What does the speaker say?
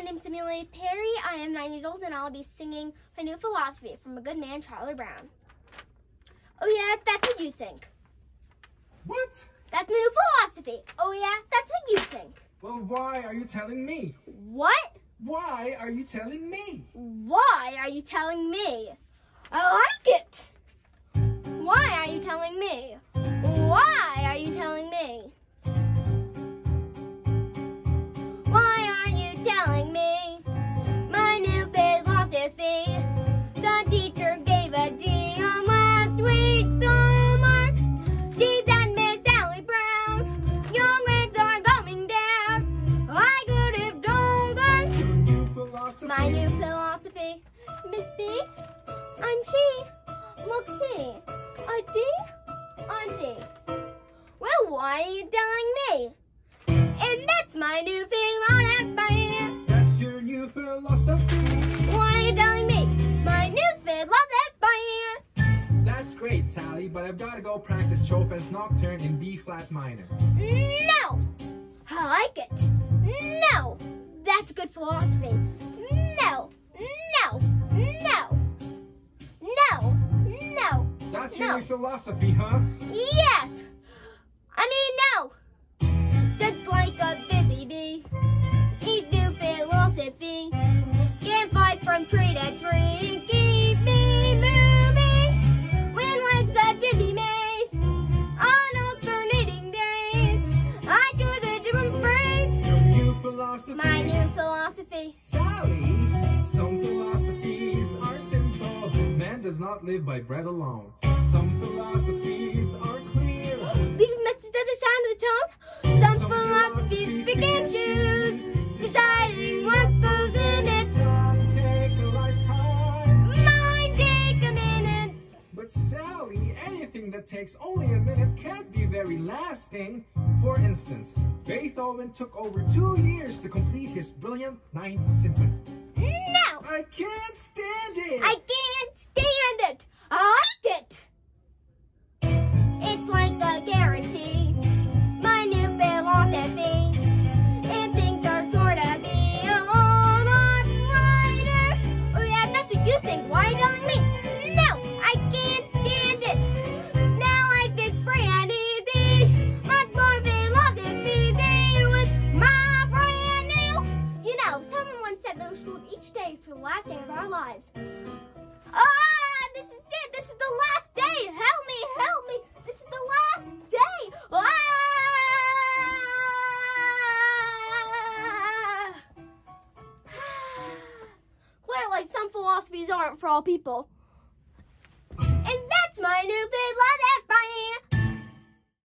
my name is Amelia Perry. I am nine years old and I'll be singing my new philosophy from a good man, Charlie Brown. Oh yeah, that's what you think. What? That's my new philosophy. Oh yeah, that's what you think. Well, why are you telling me? What? Why are you telling me? Why are you telling me? I like it. Why are you telling me? Why are you telling me? And that's my new philosophy. That's your new philosophy. Why are you telling me? My new philosophy. That's great, Sally, but I've got to go practice Chopin's Nocturne in B flat minor. No. I like it. No. That's a good philosophy. No. No. No. No. No. That's your No. new philosophy, huh? Yes! I mean, no! Just like a busy bee, eat new philosophy. Can't fight from tree to tree, keep me moving. When life's a dizzy maze, on alternating days, I choose a different phrase. Your new philosophy. My new philosophy. Sally, some philosophies are simple. Man does not live by bread alone. Some philosophies takes only a minute can't be very lasting. For instance, Beethoven took over two years to complete his brilliant Ninth Symphony. No, I can't stand it! I someone once said that we should live each day to the last day of our lives. Ah, this is it. This is the last day. Help me, help me. This is the last day. Ah! Clearly, some philosophies aren't for all people. And that's my new